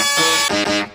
Música